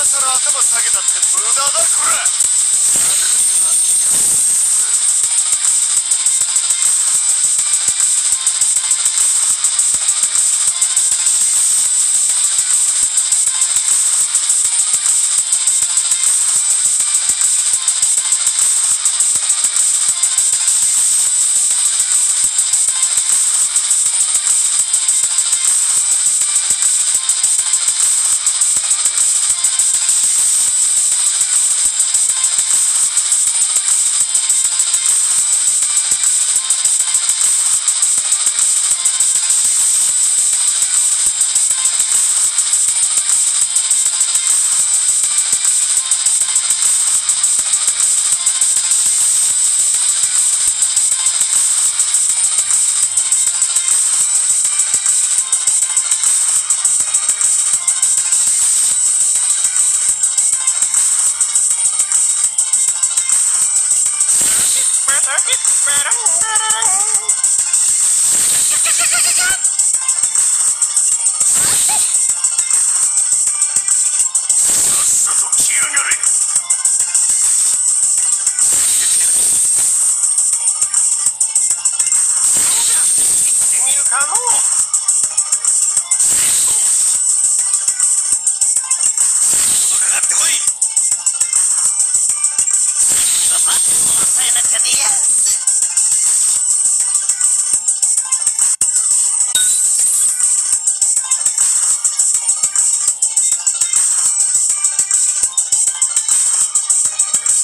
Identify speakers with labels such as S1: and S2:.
S1: 今さら頭下げたって無駄だこれさっ soy Nacha Díaz.